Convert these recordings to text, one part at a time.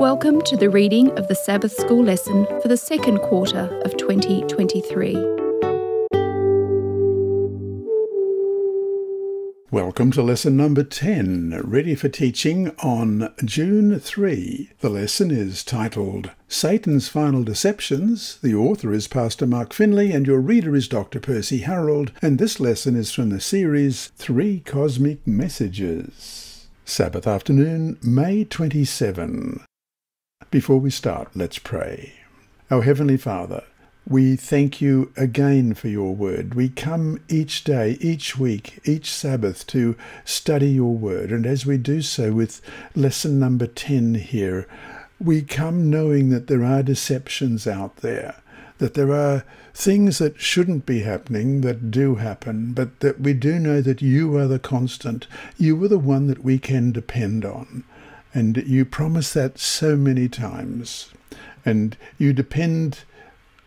Welcome to the reading of the Sabbath School lesson for the second quarter of 2023. Welcome to lesson number 10, ready for teaching on June 3. The lesson is titled Satan's Final Deceptions. The author is Pastor Mark Finley and your reader is Dr. Percy Harrold, and this lesson is from the series Three Cosmic Messages. Sabbath afternoon, May 27. Before we start, let's pray. Our Heavenly Father, we thank you again for your word. We come each day, each week, each Sabbath to study your word. And as we do so with lesson number 10 here, we come knowing that there are deceptions out there, that there are things that shouldn't be happening that do happen, but that we do know that you are the constant. You are the one that we can depend on. And you promise that so many times. And you depend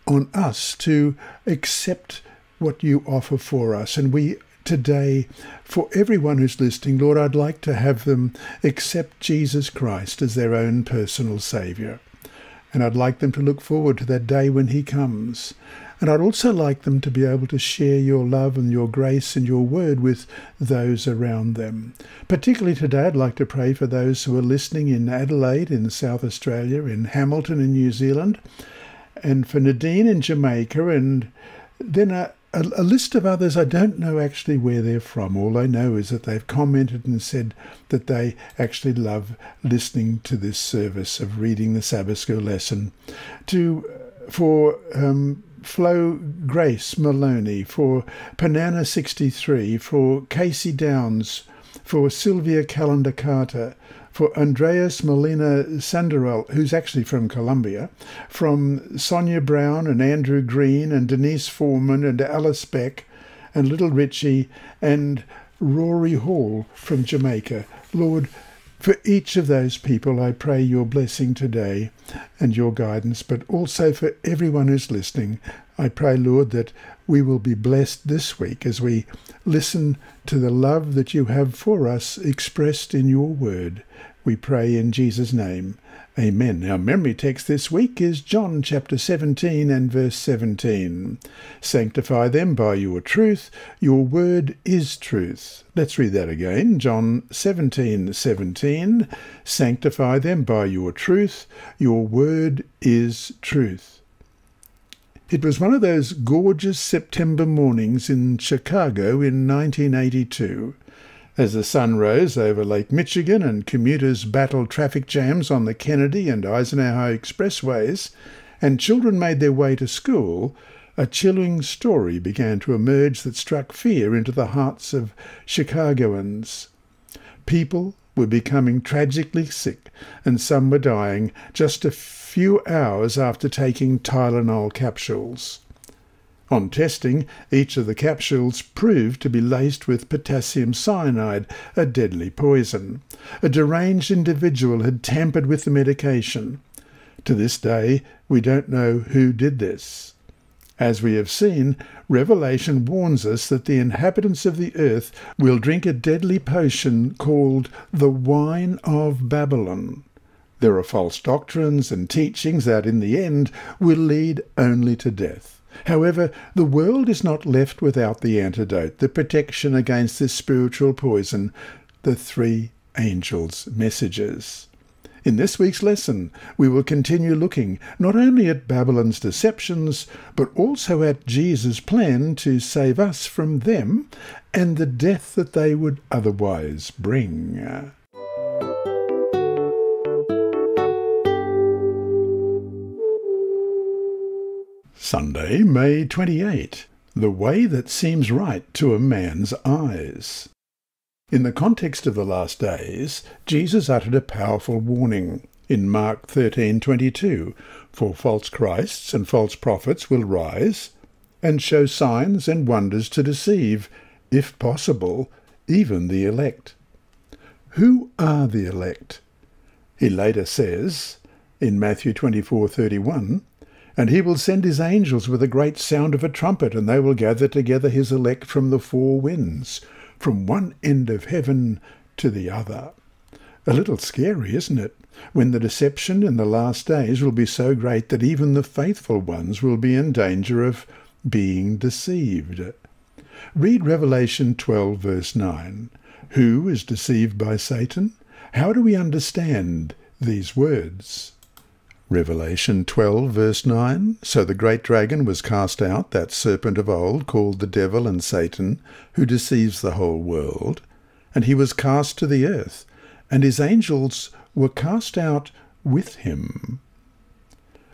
on us to accept what you offer for us. And we today, for everyone who's listening, Lord, I'd like to have them accept Jesus Christ as their own personal Saviour. And I'd like them to look forward to that day when He comes. And I'd also like them to be able to share your love and your grace and your word with those around them. Particularly today, I'd like to pray for those who are listening in Adelaide, in South Australia, in Hamilton, in New Zealand, and for Nadine in Jamaica, and then a, a, a, list of others. I don't know actually where they're from. All I know is that they've commented and said that they actually love listening to this service of reading the Sabbath school lesson. To for um, Flo Grace Maloney, for Panana 63, for Casey Downs, for Sylvia Calendar Carter, for Andreas Molina Sandoral, who's actually from Colombia, from Sonia Brown and Andrew Green and Denise Foreman and Alice Beck and Little Richie and Rory Hall from Jamaica. Lord, for each of those people, I pray your blessing today and your guidance, but also for everyone who's listening. I pray, Lord, that we will be blessed this week as we listen to the love that you have for us expressed in your word. We pray in Jesus' name. Amen. Our memory text this week is John chapter 17 and verse 17. Sanctify them by your truth. Your word is truth. Let's read that again. John 17, 17. Sanctify them by your truth. Your word is truth. It was one of those gorgeous September mornings in Chicago in 1982. As the sun rose over Lake Michigan and commuters battled traffic jams on the Kennedy and Eisenhower expressways, and children made their way to school, a chilling story began to emerge that struck fear into the hearts of Chicagoans. People were becoming tragically sick, and some were dying just a few hours after taking Tylenol capsules. On testing, each of the capsules proved to be laced with potassium cyanide, a deadly poison. A deranged individual had tampered with the medication. To this day, we don't know who did this. As we have seen, Revelation warns us that the inhabitants of the earth will drink a deadly potion called the wine of Babylon. There are false doctrines and teachings that, in the end, will lead only to death. However, the world is not left without the antidote, the protection against this spiritual poison, the three angels' messages. In this week's lesson, we will continue looking not only at Babylon's deceptions, but also at Jesus' plan to save us from them and the death that they would otherwise bring. Sunday, May 28. The way that seems right to a man's eyes. In the context of the last days, Jesus uttered a powerful warning. In Mark 13:22, for false Christs and false prophets will rise and show signs and wonders to deceive, if possible, even the elect. Who are the elect? He later says in Matthew 24:31, and he will send his angels with a great sound of a trumpet, and they will gather together his elect from the four winds, from one end of heaven to the other. A little scary, isn't it? When the deception in the last days will be so great that even the faithful ones will be in danger of being deceived. Read Revelation 12, verse 9. Who is deceived by Satan? How do we understand these words? Revelation 12, verse 9 So the great dragon was cast out, that serpent of old, called the devil and Satan, who deceives the whole world. And he was cast to the earth, and his angels were cast out with him.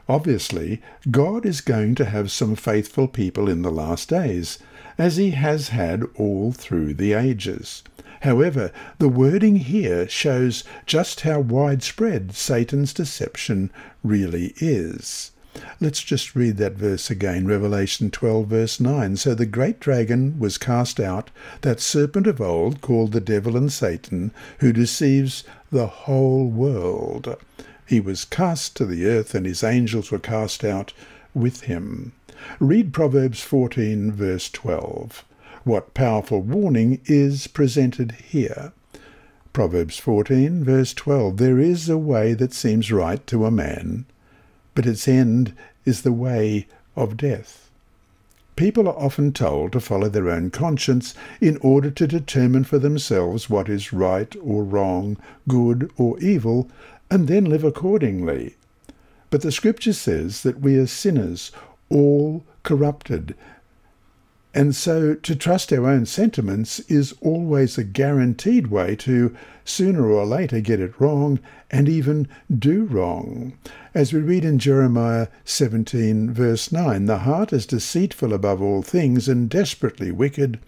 Obviously, God is going to have some faithful people in the last days, as he has had all through the ages. However, the wording here shows just how widespread Satan's deception really is. Let's just read that verse again, Revelation 12, verse 9. So the great dragon was cast out, that serpent of old, called the devil and Satan, who deceives the whole world. He was cast to the earth, and his angels were cast out with him. Read Proverbs 14, verse 12. What powerful warning is presented here? Proverbs 14, verse 12 There is a way that seems right to a man, but its end is the way of death. People are often told to follow their own conscience in order to determine for themselves what is right or wrong, good or evil, and then live accordingly. But the Scripture says that we are sinners, all corrupted, and so to trust our own sentiments is always a guaranteed way to sooner or later get it wrong and even do wrong. As we read in Jeremiah 17, verse 9, the heart is deceitful above all things and desperately wicked.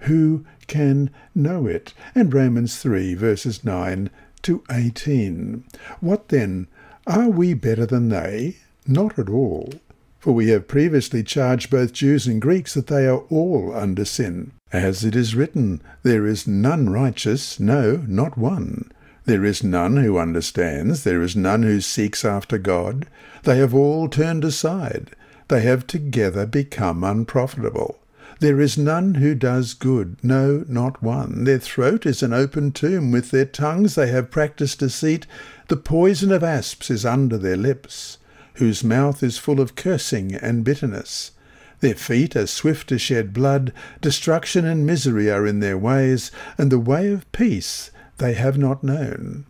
Who can know it? And Romans 3, verses 9 to 18. What then? Are we better than they? Not at all. For we have previously charged both Jews and Greeks that they are all under sin. As it is written, There is none righteous, no, not one. There is none who understands, there is none who seeks after God. They have all turned aside, they have together become unprofitable. There is none who does good, no, not one. Their throat is an open tomb, with their tongues they have practised deceit. The poison of asps is under their lips whose mouth is full of cursing and bitterness. Their feet are swift to shed blood, destruction and misery are in their ways, and the way of peace they have not known.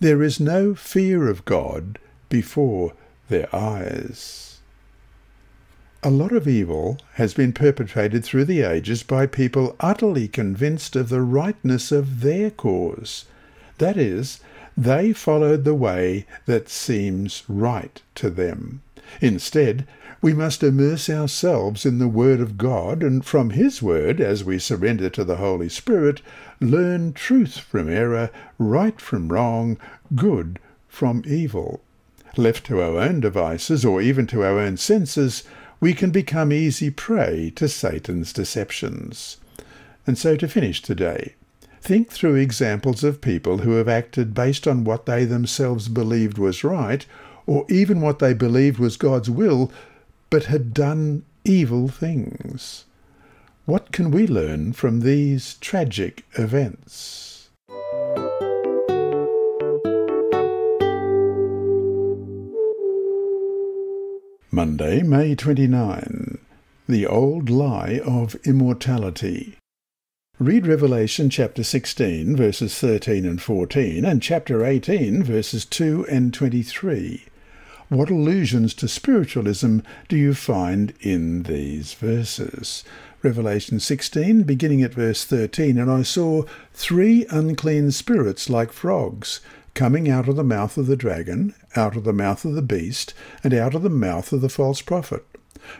There is no fear of God before their eyes. A lot of evil has been perpetrated through the ages by people utterly convinced of the rightness of their cause. That is, they followed the way that seems right to them. Instead, we must immerse ourselves in the Word of God, and from His Word, as we surrender to the Holy Spirit, learn truth from error, right from wrong, good from evil. Left to our own devices, or even to our own senses, we can become easy prey to Satan's deceptions. And so to finish today, Think through examples of people who have acted based on what they themselves believed was right, or even what they believed was God's will, but had done evil things. What can we learn from these tragic events? Monday, May 29. The Old Lie of Immortality. Read Revelation chapter 16, verses 13 and 14, and chapter 18, verses 2 and 23. What allusions to spiritualism do you find in these verses? Revelation 16, beginning at verse 13, And I saw three unclean spirits like frogs, coming out of the mouth of the dragon, out of the mouth of the beast, and out of the mouth of the false prophet.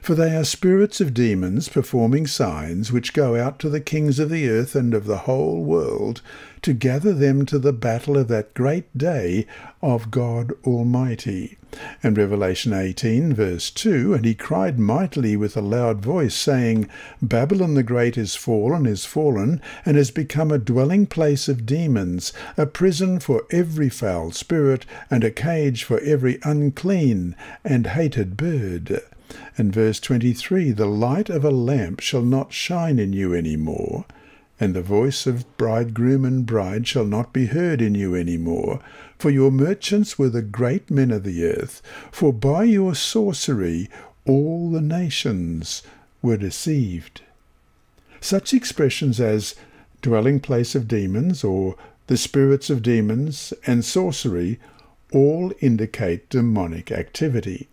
For they are spirits of demons performing signs, which go out to the kings of the earth and of the whole world, to gather them to the battle of that great day of God Almighty. And Revelation 18, verse 2 And he cried mightily with a loud voice, saying, Babylon the Great is fallen, is fallen, and has become a dwelling place of demons, a prison for every foul spirit, and a cage for every unclean and hated bird. And verse 23 The light of a lamp shall not shine in you any more, and the voice of bridegroom and bride shall not be heard in you any more. For your merchants were the great men of the earth, for by your sorcery all the nations were deceived. Such expressions as dwelling place of demons or the spirits of demons and sorcery all indicate demonic activity.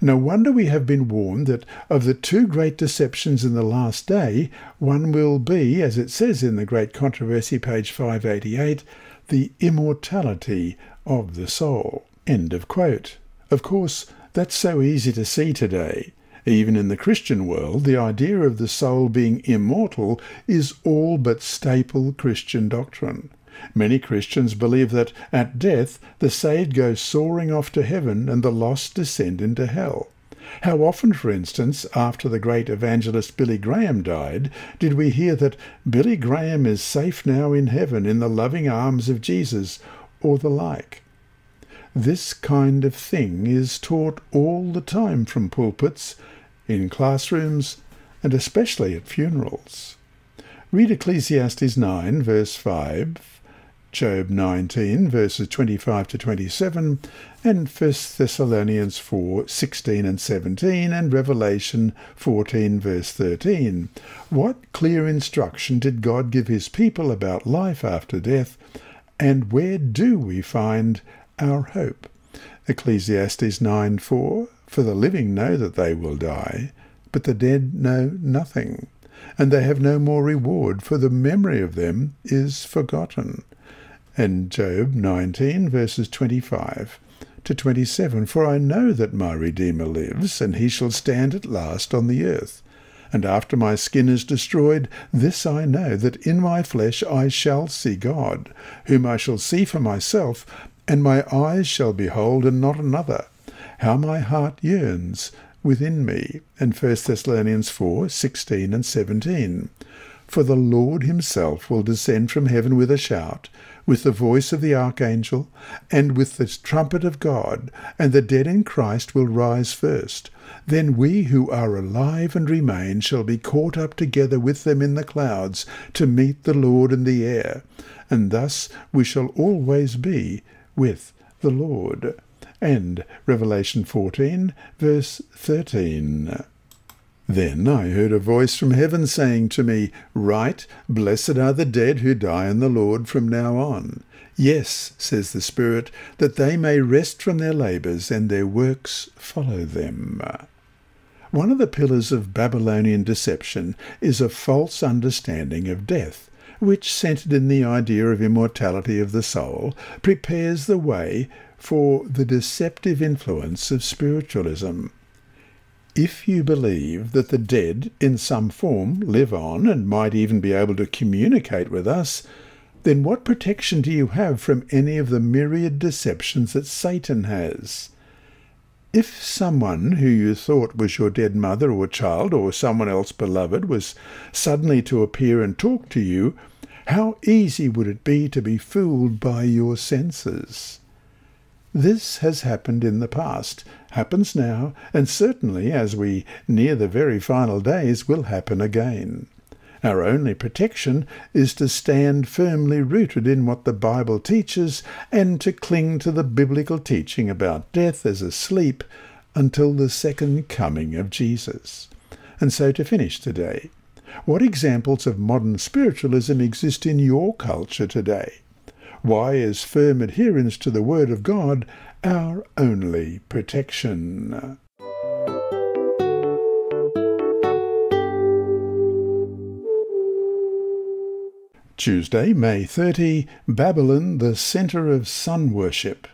No wonder we have been warned that of the two great deceptions in the last day, one will be, as it says in the Great Controversy, page 588, the immortality of the soul. End of quote. Of course, that's so easy to see today. Even in the Christian world, the idea of the soul being immortal is all but staple Christian doctrine. Many Christians believe that at death the saved go soaring off to heaven and the lost descend into hell. How often, for instance, after the great evangelist Billy Graham died, did we hear that Billy Graham is safe now in heaven in the loving arms of Jesus, or the like? This kind of thing is taught all the time from pulpits, in classrooms, and especially at funerals. Read Ecclesiastes 9, verse 5, Job 19, verses 25 to 27, and 1 Thessalonians 4, 16 and 17, and Revelation 14, verse 13. What clear instruction did God give his people about life after death, and where do we find our hope? Ecclesiastes 9, 4, For the living know that they will die, but the dead know nothing, and they have no more reward, for the memory of them is forgotten and Job 19, verses 25 to 27. For I know that my Redeemer lives, and he shall stand at last on the earth. And after my skin is destroyed, this I know, that in my flesh I shall see God, whom I shall see for myself, and my eyes shall behold, and not another. How my heart yearns within me. And 1 Thessalonians 4, 16 and 17. For the Lord himself will descend from heaven with a shout, with the voice of the archangel, and with the trumpet of God, and the dead in Christ will rise first. Then we who are alive and remain shall be caught up together with them in the clouds to meet the Lord in the air, and thus we shall always be with the Lord. And Revelation 14, verse 13. Then I heard a voice from heaven saying to me, Write, Blessed are the dead who die in the Lord from now on. Yes, says the Spirit, that they may rest from their labours and their works follow them. One of the pillars of Babylonian deception is a false understanding of death, which, centered in the idea of immortality of the soul, prepares the way for the deceptive influence of spiritualism. If you believe that the dead, in some form, live on and might even be able to communicate with us, then what protection do you have from any of the myriad deceptions that Satan has? If someone who you thought was your dead mother or child or someone else beloved was suddenly to appear and talk to you, how easy would it be to be fooled by your senses? This has happened in the past, happens now, and certainly, as we near the very final days, will happen again. Our only protection is to stand firmly rooted in what the Bible teaches and to cling to the biblical teaching about death as a sleep until the second coming of Jesus. And so to finish today, what examples of modern spiritualism exist in your culture today? Why is firm adherence to the Word of God our only protection? Tuesday, May 30, Babylon, the centre of sun worship.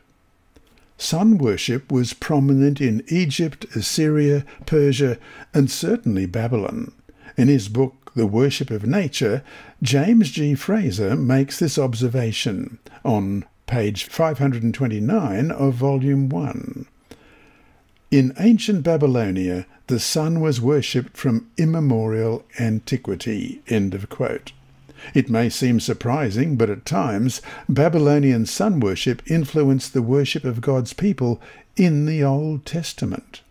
Sun worship was prominent in Egypt, Assyria, Persia, and certainly Babylon. In his book the Worship of Nature, James G. Frazer makes this observation on page 529 of Volume 1. In ancient Babylonia, the sun was worshipped from immemorial antiquity. End of quote. It may seem surprising, but at times Babylonian sun worship influenced the worship of God's people in the Old Testament.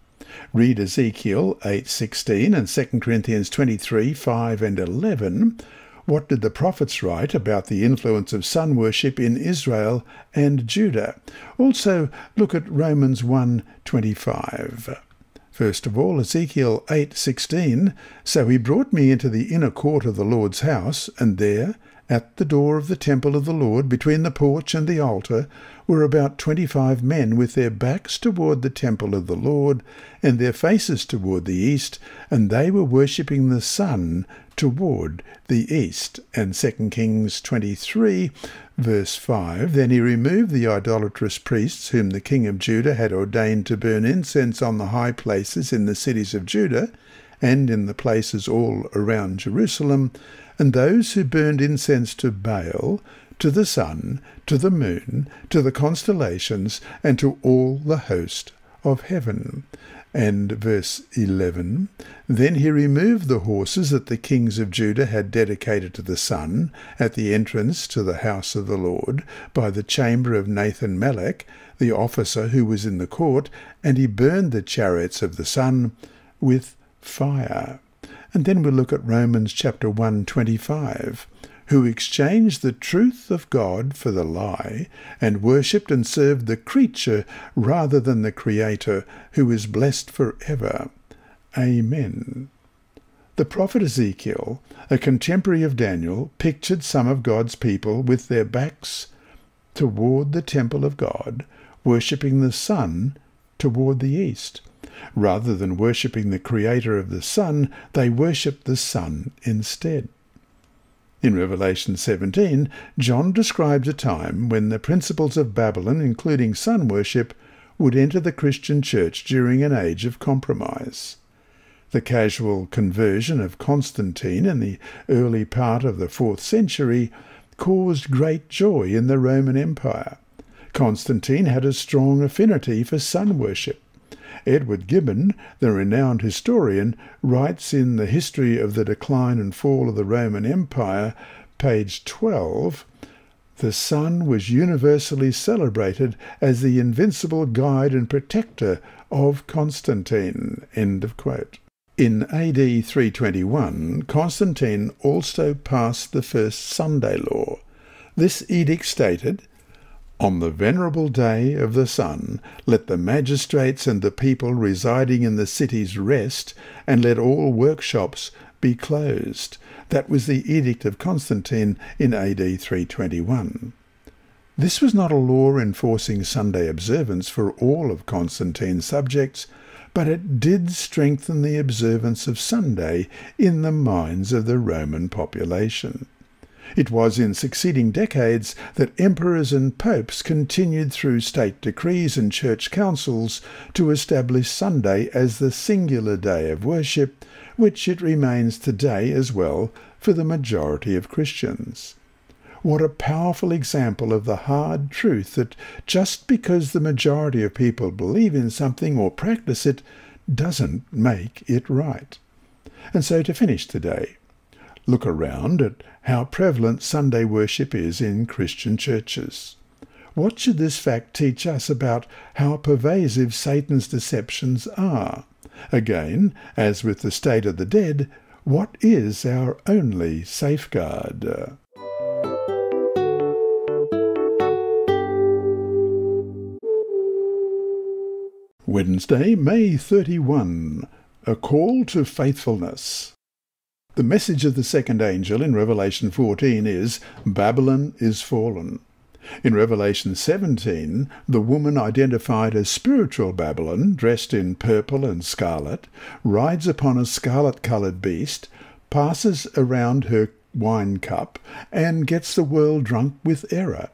Read Ezekiel 8:16 and 2 Corinthians 23, 5 and 11, what did the prophets write about the influence of sun worship in Israel and Judah? Also look at Romans 1:25. First of all, Ezekiel 8:16, so he brought me into the inner court of the Lord's house, and there at the door of the temple of the Lord, between the porch and the altar, were about twenty-five men with their backs toward the temple of the Lord, and their faces toward the east, and they were worshipping the sun toward the east. And 2 Kings 23, verse 5 Then he removed the idolatrous priests whom the king of Judah had ordained to burn incense on the high places in the cities of Judah, and in the places all around Jerusalem, and those who burned incense to Baal, to the sun, to the moon, to the constellations, and to all the host of heaven. And verse 11 Then he removed the horses that the kings of Judah had dedicated to the sun at the entrance to the house of the Lord by the chamber of Nathan Melech, the officer who was in the court, and he burned the chariots of the sun with fire. And then we'll look at Romans chapter 125 who exchanged the truth of God for the lie, and worshipped and served the creature rather than the Creator, who is blessed for ever. Amen. The prophet Ezekiel, a contemporary of Daniel, pictured some of God's people with their backs toward the temple of God, worshipping the sun toward the east. Rather than worshipping the creator of the sun, they worshipped the sun instead. In Revelation 17, John describes a time when the principles of Babylon, including sun worship, would enter the Christian church during an age of compromise. The casual conversion of Constantine in the early part of the fourth century caused great joy in the Roman Empire. Constantine had a strong affinity for sun worship. Edward Gibbon, the renowned historian, writes in The History of the Decline and Fall of the Roman Empire, page 12, the sun was universally celebrated as the invincible guide and protector of Constantine. End of quote. In AD 321, Constantine also passed the first Sunday law. This edict stated on the venerable day of the sun, let the magistrates and the people residing in the cities rest, and let all workshops be closed. That was the Edict of Constantine in AD 321. This was not a law enforcing Sunday observance for all of Constantine's subjects, but it did strengthen the observance of Sunday in the minds of the Roman population. It was in succeeding decades that emperors and popes continued through state decrees and church councils to establish Sunday as the singular day of worship, which it remains today as well for the majority of Christians. What a powerful example of the hard truth that just because the majority of people believe in something or practice it doesn't make it right. And so to finish today, look around at how prevalent Sunday worship is in Christian churches. What should this fact teach us about how pervasive Satan's deceptions are? Again, as with the state of the dead, what is our only safeguard? Wednesday, May 31. A call to faithfulness. The message of the second angel in Revelation 14 is Babylon is fallen. In Revelation 17, the woman identified as spiritual Babylon, dressed in purple and scarlet, rides upon a scarlet-coloured beast, passes around her wine cup, and gets the world drunk with error.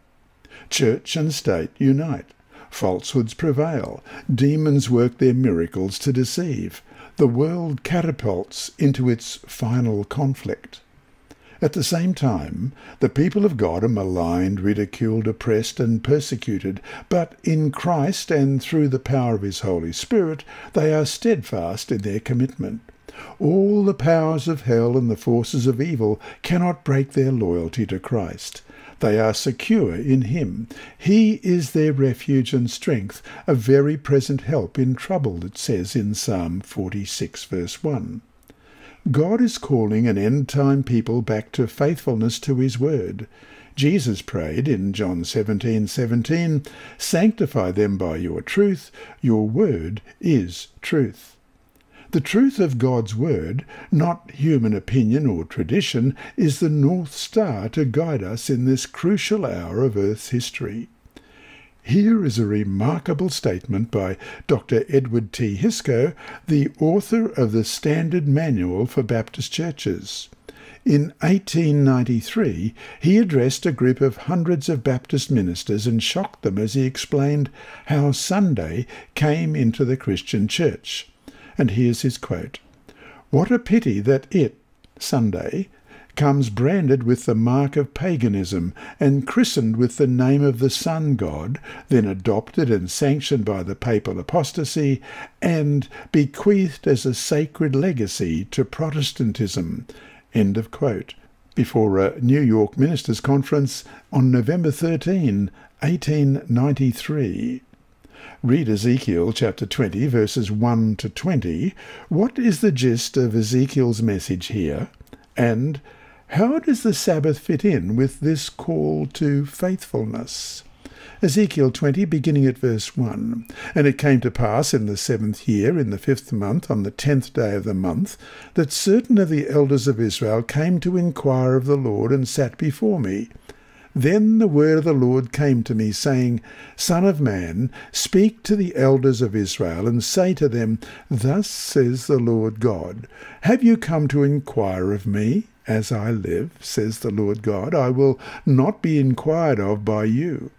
Church and state unite. Falsehoods prevail. Demons work their miracles to deceive the world catapults into its final conflict. At the same time, the people of God are maligned, ridiculed, oppressed, and persecuted, but in Christ and through the power of His Holy Spirit, they are steadfast in their commitment. All the powers of hell and the forces of evil cannot break their loyalty to Christ. They are secure in him. He is their refuge and strength, a very present help in trouble, it says in Psalm 46, verse 1. God is calling an end-time people back to faithfulness to his word. Jesus prayed in John 17, 17, Sanctify them by your truth, your word is truth. The truth of God's word, not human opinion or tradition, is the North Star to guide us in this crucial hour of Earth's history. Here is a remarkable statement by Dr. Edward T. Hiscox, the author of the Standard Manual for Baptist Churches. In 1893, he addressed a group of hundreds of Baptist ministers and shocked them as he explained how Sunday came into the Christian church. And here's his quote What a pity that it, Sunday, comes branded with the mark of paganism and christened with the name of the sun god, then adopted and sanctioned by the papal apostasy, and bequeathed as a sacred legacy to Protestantism. End of quote. Before a New York Ministers' Conference on November 13, 1893. Read Ezekiel chapter 20, verses 1 to 20. What is the gist of Ezekiel's message here? And how does the Sabbath fit in with this call to faithfulness? Ezekiel 20, beginning at verse 1. And it came to pass in the seventh year, in the fifth month, on the tenth day of the month, that certain of the elders of Israel came to inquire of the Lord, and sat before me. Then the word of the Lord came to me, saying, Son of man, speak to the elders of Israel, and say to them, Thus says the Lord God, Have you come to inquire of me? As I live, says the Lord God, I will not be inquired of by you.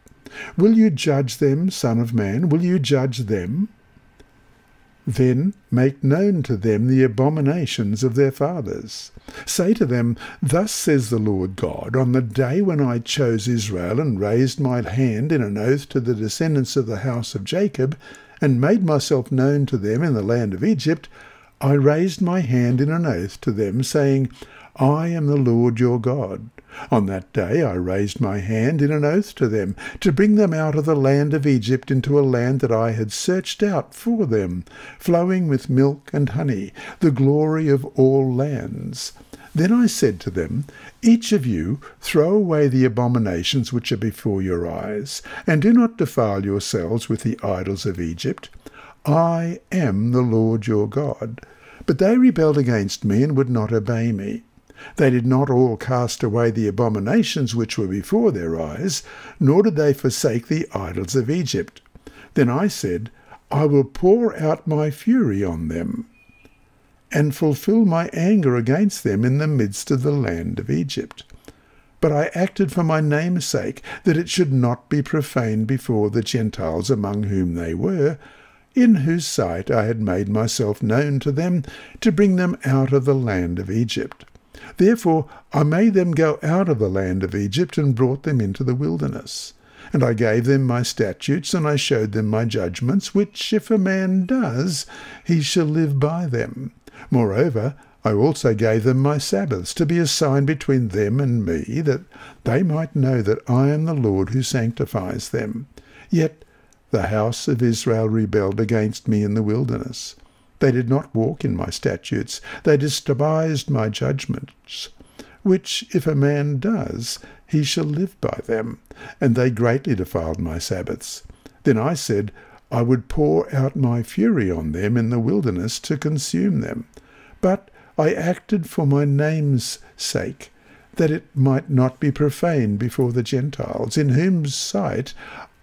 Will you judge them, Son of man? Will you judge them? Then make known to them the abominations of their fathers. Say to them, Thus says the Lord God, On the day when I chose Israel, and raised my hand in an oath to the descendants of the house of Jacob, and made myself known to them in the land of Egypt, I raised my hand in an oath to them, saying, I am the Lord your God. On that day I raised my hand in an oath to them, to bring them out of the land of Egypt into a land that I had searched out for them, flowing with milk and honey, the glory of all lands. Then I said to them, Each of you throw away the abominations which are before your eyes, and do not defile yourselves with the idols of Egypt. I am the Lord your God. But they rebelled against me and would not obey me. They did not all cast away the abominations which were before their eyes, nor did they forsake the idols of Egypt. Then I said, I will pour out my fury on them, and fulfill my anger against them in the midst of the land of Egypt. But I acted for my name's sake, that it should not be profaned before the Gentiles among whom they were, in whose sight I had made myself known to them, to bring them out of the land of Egypt. Therefore I made them go out of the land of Egypt and brought them into the wilderness. And I gave them my statutes, and I showed them my judgments, which if a man does, he shall live by them. Moreover, I also gave them my Sabbaths, to be a sign between them and me, that they might know that I am the Lord who sanctifies them. Yet the house of Israel rebelled against me in the wilderness. They did not walk in my statutes. They despised my judgments, which if a man does, he shall live by them. And they greatly defiled my Sabbaths. Then I said, I would pour out my fury on them in the wilderness to consume them. But I acted for my name's sake, that it might not be profaned before the Gentiles, in whose sight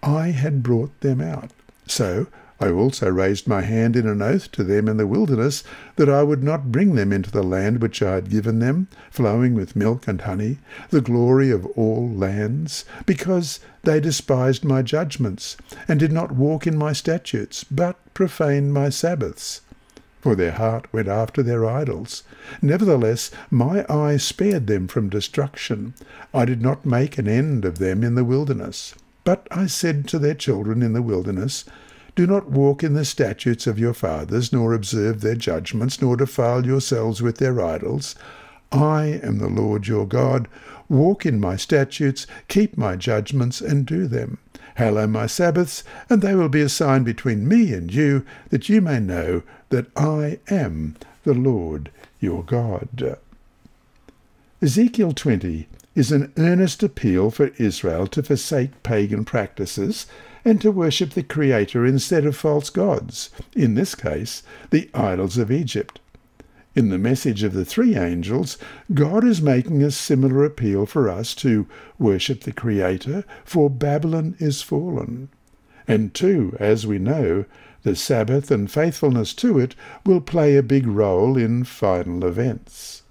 I had brought them out. So I also raised my hand in an oath to them in the wilderness that I would not bring them into the land which I had given them, flowing with milk and honey, the glory of all lands, because they despised my judgments, and did not walk in my statutes, but profaned my Sabbaths. For their heart went after their idols. Nevertheless, my eye spared them from destruction. I did not make an end of them in the wilderness. But I said to their children in the wilderness, do not walk in the statutes of your fathers, nor observe their judgments, nor defile yourselves with their idols. I am the Lord your God. Walk in my statutes, keep my judgments, and do them. Hallow my Sabbaths, and they will be a sign between me and you, that you may know that I am the Lord your God. Ezekiel 20 is an earnest appeal for Israel to forsake pagan practices and to worship the Creator instead of false gods, in this case, the idols of Egypt. In the message of the three angels, God is making a similar appeal for us to worship the Creator, for Babylon is fallen. And two, as we know, the Sabbath and faithfulness to it will play a big role in final events.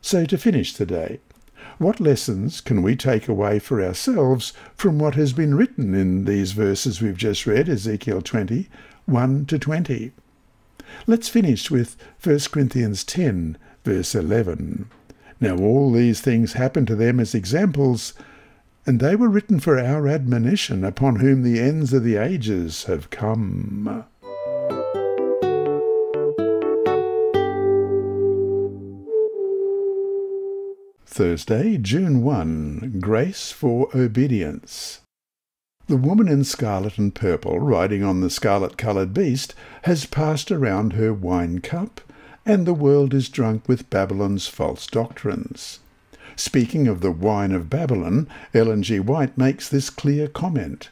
So to finish today, what lessons can we take away for ourselves from what has been written in these verses we've just read, Ezekiel 20, 1 to 20? Let's finish with 1 Corinthians 10, verse 11. Now all these things happened to them as examples, and they were written for our admonition, upon whom the ends of the ages have come. Thursday, June 1 Grace for Obedience. The woman in scarlet and purple, riding on the scarlet coloured beast, has passed around her wine cup, and the world is drunk with Babylon's false doctrines. Speaking of the wine of Babylon, Ellen G. White makes this clear comment.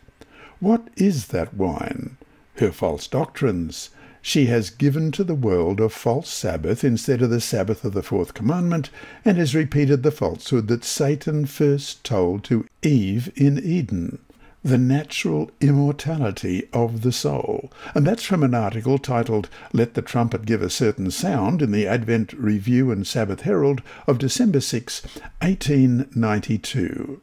What is that wine? Her false doctrines, she has given to the world a false Sabbath instead of the Sabbath of the fourth commandment, and has repeated the falsehood that Satan first told to Eve in Eden the natural immortality of the soul. And that's from an article titled Let the Trumpet Give a Certain Sound in the Advent Review and Sabbath Herald of December 6, 1892.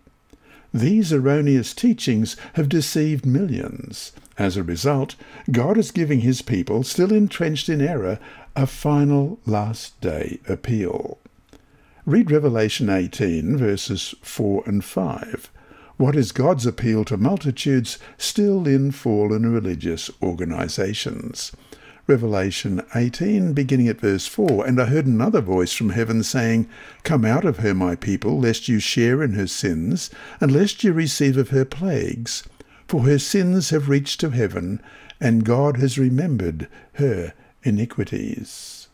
These erroneous teachings have deceived millions. As a result, God is giving his people, still entrenched in error, a final last day appeal. Read Revelation 18, verses 4 and 5. What is God's appeal to multitudes still in fallen religious organizations? Revelation 18, beginning at verse 4 And I heard another voice from heaven saying, Come out of her, my people, lest you share in her sins, and lest you receive of her plagues. For her sins have reached to heaven, and God has remembered her iniquities.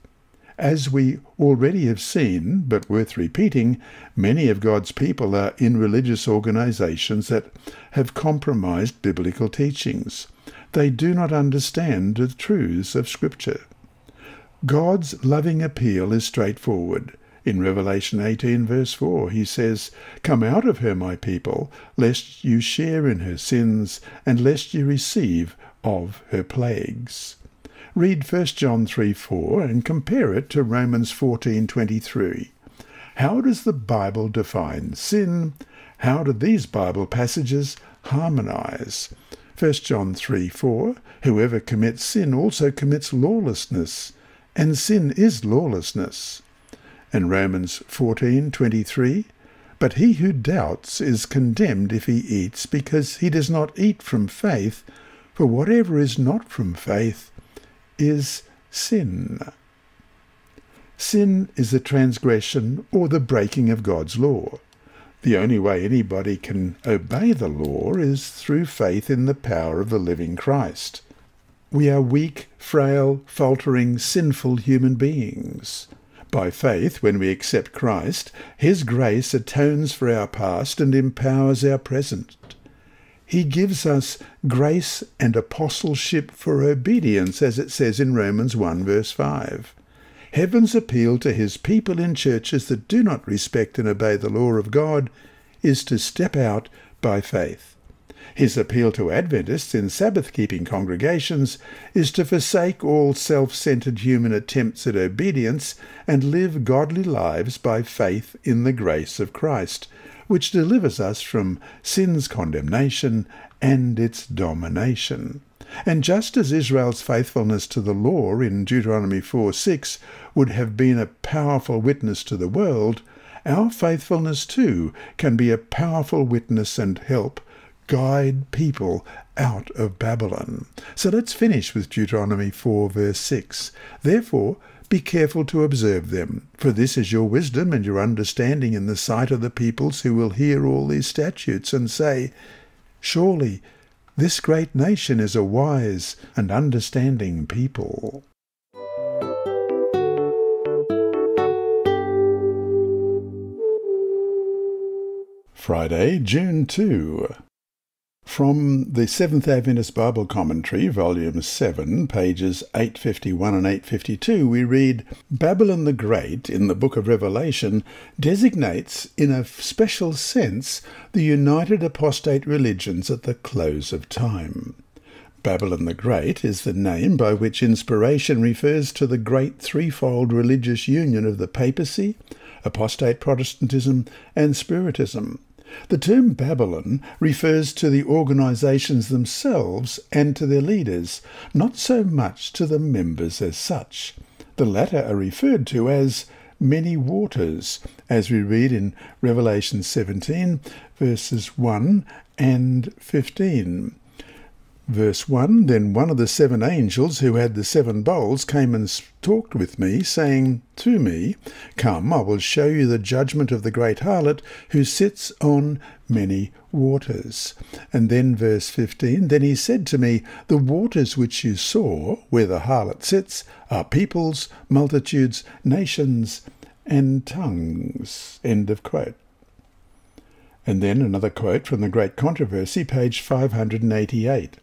As we already have seen, but worth repeating, many of God's people are in religious organizations that have compromised biblical teachings they do not understand the truths of Scripture. God's loving appeal is straightforward. In Revelation 18, verse 4, he says, Come out of her, my people, lest you share in her sins, and lest you receive of her plagues. Read 1 John 3, 4, and compare it to Romans 14, 23. How does the Bible define sin? How do these Bible passages harmonize? 1 John 3 4 Whoever commits sin also commits lawlessness, and sin is lawlessness. And Romans 14:23 But he who doubts is condemned if he eats, because he does not eat from faith, for whatever is not from faith is sin. Sin is the transgression or the breaking of God's law. The only way anybody can obey the law is through faith in the power of the living Christ. We are weak, frail, faltering, sinful human beings. By faith, when we accept Christ, His grace atones for our past and empowers our present. He gives us grace and apostleship for obedience, as it says in Romans 1 verse 5. Heaven's appeal to his people in churches that do not respect and obey the law of God is to step out by faith. His appeal to Adventists in Sabbath keeping congregations is to forsake all self centered human attempts at obedience and live godly lives by faith in the grace of Christ, which delivers us from sin's condemnation and its domination. And just as Israel's faithfulness to the law in Deuteronomy 4 6 would have been a powerful witness to the world, our faithfulness too can be a powerful witness and help guide people out of Babylon. So let's finish with Deuteronomy 4, verse 6. Therefore, be careful to observe them, for this is your wisdom and your understanding in the sight of the peoples who will hear all these statutes and say, Surely this great nation is a wise and understanding people. Friday, June 2. From the Seventh Adventist Bible Commentary, Volume 7, pages 851 and 852, we read Babylon the Great in the book of Revelation designates, in a special sense, the united apostate religions at the close of time. Babylon the Great is the name by which inspiration refers to the great threefold religious union of the papacy, apostate Protestantism, and Spiritism. The term Babylon refers to the organizations themselves and to their leaders, not so much to the members as such. The latter are referred to as many waters, as we read in Revelation 17, verses 1 and 15. Verse 1 Then one of the seven angels who had the seven bowls came and talked with me, saying to me, Come, I will show you the judgment of the great harlot who sits on many waters. And then verse 15 Then he said to me, The waters which you saw, where the harlot sits, are peoples, multitudes, nations, and tongues. End of quote. And then another quote from the Great Controversy, page 588.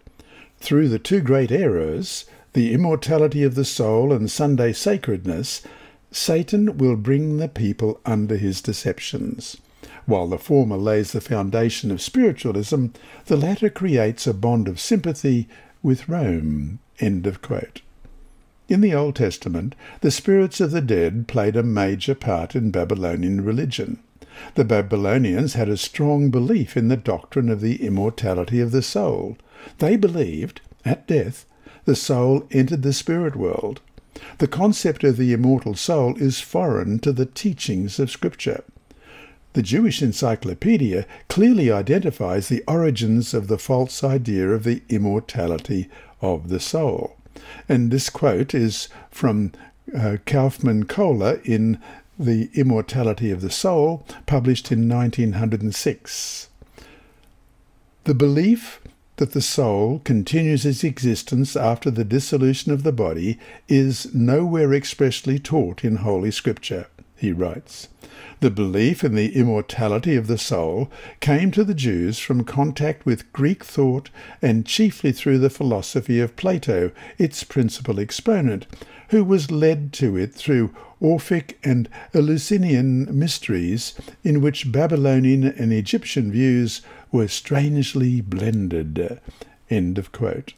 Through the two great errors, the immortality of the soul and Sunday sacredness, Satan will bring the people under his deceptions. While the former lays the foundation of spiritualism, the latter creates a bond of sympathy with Rome. End of quote. In the Old Testament, the spirits of the dead played a major part in Babylonian religion. The Babylonians had a strong belief in the doctrine of the immortality of the soul. They believed, at death, the soul entered the spirit world. The concept of the immortal soul is foreign to the teachings of Scripture. The Jewish Encyclopedia clearly identifies the origins of the false idea of the immortality of the soul. And this quote is from uh, Kaufmann Kohler in The Immortality of the Soul, published in 1906. The belief that the soul continues its existence after the dissolution of the body is nowhere expressly taught in Holy Scripture, he writes. The belief in the immortality of the soul came to the Jews from contact with Greek thought and chiefly through the philosophy of Plato, its principal exponent, who was led to it through Orphic and Eleusinian mysteries in which Babylonian and Egyptian views were strangely blended. End of quote.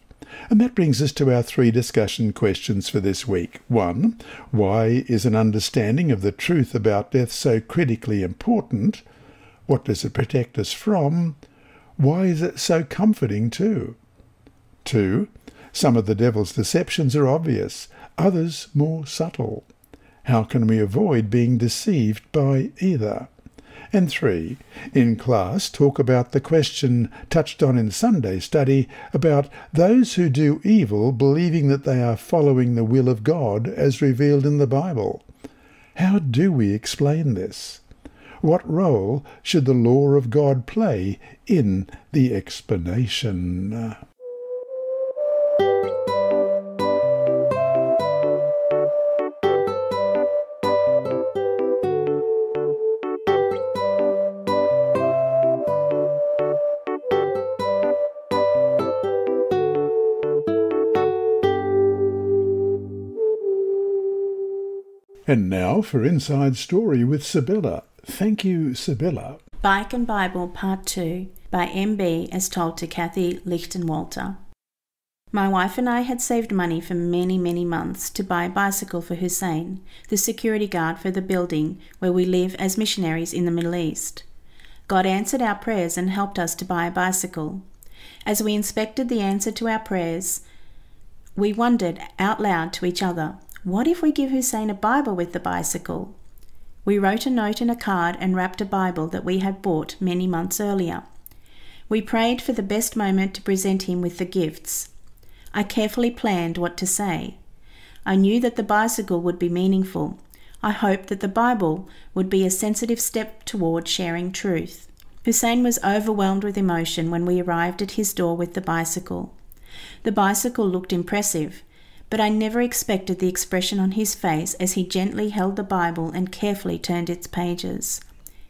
And that brings us to our three discussion questions for this week. One, why is an understanding of the truth about death so critically important? What does it protect us from? Why is it so comforting too? Two, some of the devil's deceptions are obvious, others more subtle. How can we avoid being deceived by either? And three, in class, talk about the question touched on in Sunday study about those who do evil believing that they are following the will of God as revealed in the Bible. How do we explain this? What role should the law of God play in the explanation? And now for Inside Story with Sibylla. Thank you, Sibylla. Bike and Bible Part 2 by MB as told to Kathy Lichtenwalter. My wife and I had saved money for many, many months to buy a bicycle for Hussein, the security guard for the building where we live as missionaries in the Middle East. God answered our prayers and helped us to buy a bicycle. As we inspected the answer to our prayers, we wondered out loud to each other what if we give Hussein a Bible with the bicycle? We wrote a note and a card and wrapped a Bible that we had bought many months earlier. We prayed for the best moment to present him with the gifts. I carefully planned what to say. I knew that the bicycle would be meaningful. I hoped that the Bible would be a sensitive step toward sharing truth. Hussein was overwhelmed with emotion when we arrived at his door with the bicycle. The bicycle looked impressive but I never expected the expression on his face as he gently held the Bible and carefully turned its pages.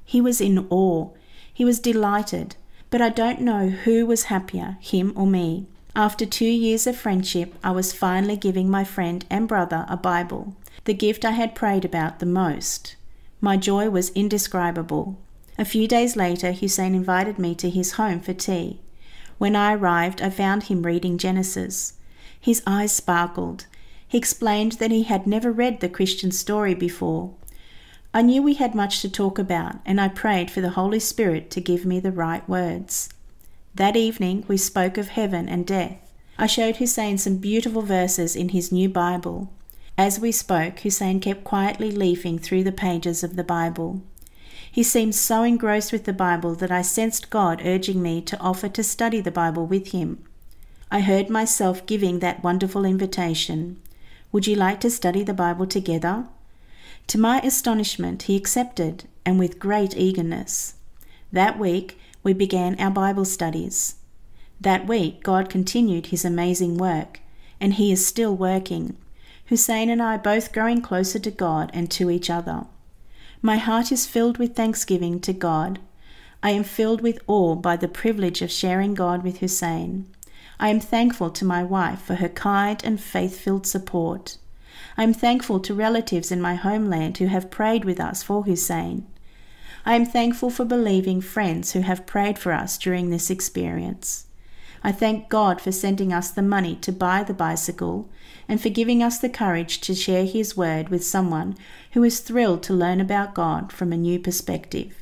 He was in awe. He was delighted, but I don't know who was happier, him or me. After two years of friendship, I was finally giving my friend and brother a Bible, the gift I had prayed about the most. My joy was indescribable. A few days later, Hussein invited me to his home for tea. When I arrived, I found him reading Genesis. His eyes sparkled. He explained that he had never read the Christian story before. I knew we had much to talk about, and I prayed for the Holy Spirit to give me the right words. That evening we spoke of heaven and death. I showed Hussein some beautiful verses in his new Bible. As we spoke, Hussein kept quietly leafing through the pages of the Bible. He seemed so engrossed with the Bible that I sensed God urging me to offer to study the Bible with him. I heard myself giving that wonderful invitation. Would you like to study the Bible together? To my astonishment, he accepted, and with great eagerness. That week, we began our Bible studies. That week, God continued his amazing work, and he is still working. Hussein and I both growing closer to God and to each other. My heart is filled with thanksgiving to God. I am filled with awe by the privilege of sharing God with Hussein. I am thankful to my wife for her kind and faith filled support. I am thankful to relatives in my homeland who have prayed with us for Hussein. I am thankful for believing friends who have prayed for us during this experience. I thank God for sending us the money to buy the bicycle and for giving us the courage to share His word with someone who is thrilled to learn about God from a new perspective.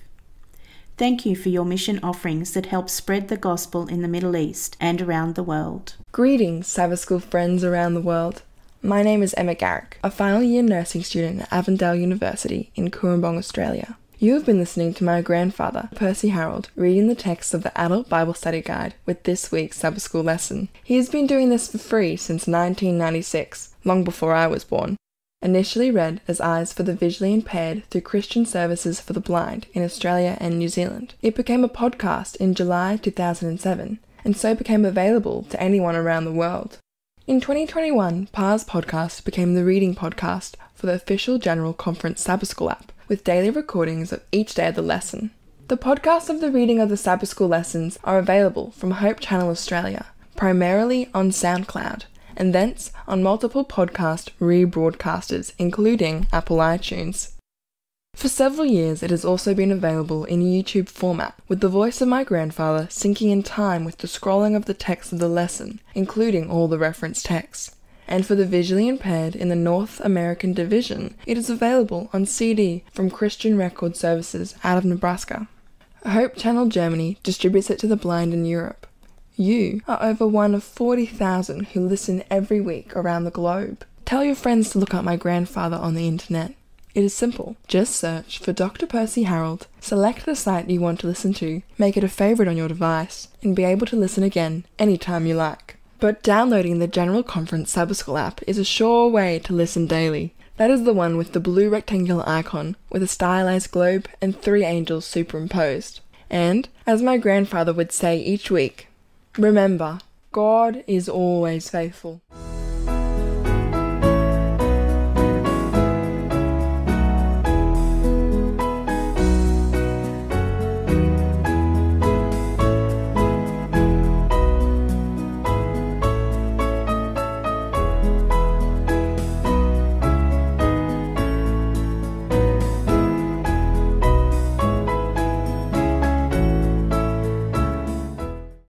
Thank you for your mission offerings that help spread the gospel in the Middle East and around the world. Greetings, Sabbath School friends around the world. My name is Emma Garrick, a final year nursing student at Avondale University in Cooranbong, Australia. You have been listening to my grandfather, Percy Harrold, reading the text of the Adult Bible Study Guide with this week's Sabbath School lesson. He has been doing this for free since 1996, long before I was born. Initially read as Eyes for the Visually Impaired through Christian Services for the Blind in Australia and New Zealand, it became a podcast in July 2007 and so became available to anyone around the world. In 2021, PA's podcast became the reading podcast for the official General Conference Sabbath School app with daily recordings of each day of the lesson. The podcasts of the reading of the Sabbath School lessons are available from Hope Channel Australia, primarily on SoundCloud, and thence on multiple podcast rebroadcasters, including Apple iTunes. For several years, it has also been available in YouTube format, with the voice of my grandfather syncing in time with the scrolling of the text of the lesson, including all the reference texts. and for the visually impaired in the North American Division, it is available on CD from Christian Record Services out of Nebraska. Hope Channel Germany distributes it to the blind in Europe. You are over one of 40,000 who listen every week around the globe. Tell your friends to look up my grandfather on the internet. It is simple. Just search for Dr. Percy Harrold, select the site you want to listen to, make it a favorite on your device, and be able to listen again anytime you like. But downloading the General Conference Sabbath School app is a sure way to listen daily. That is the one with the blue rectangular icon with a stylized globe and three angels superimposed. And, as my grandfather would say each week, remember, God is always faithful.